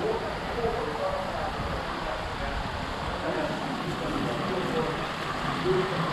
Thank you.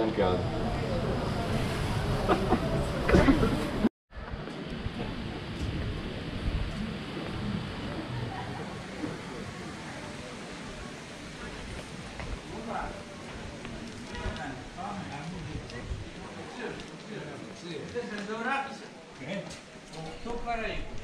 Trancado. Aí.